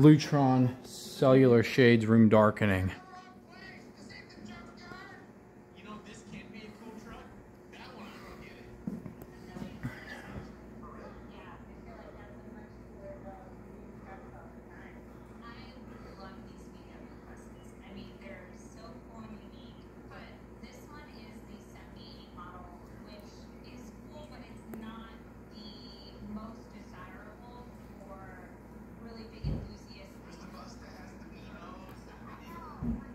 Lutron Cellular Shades Room Darkening. For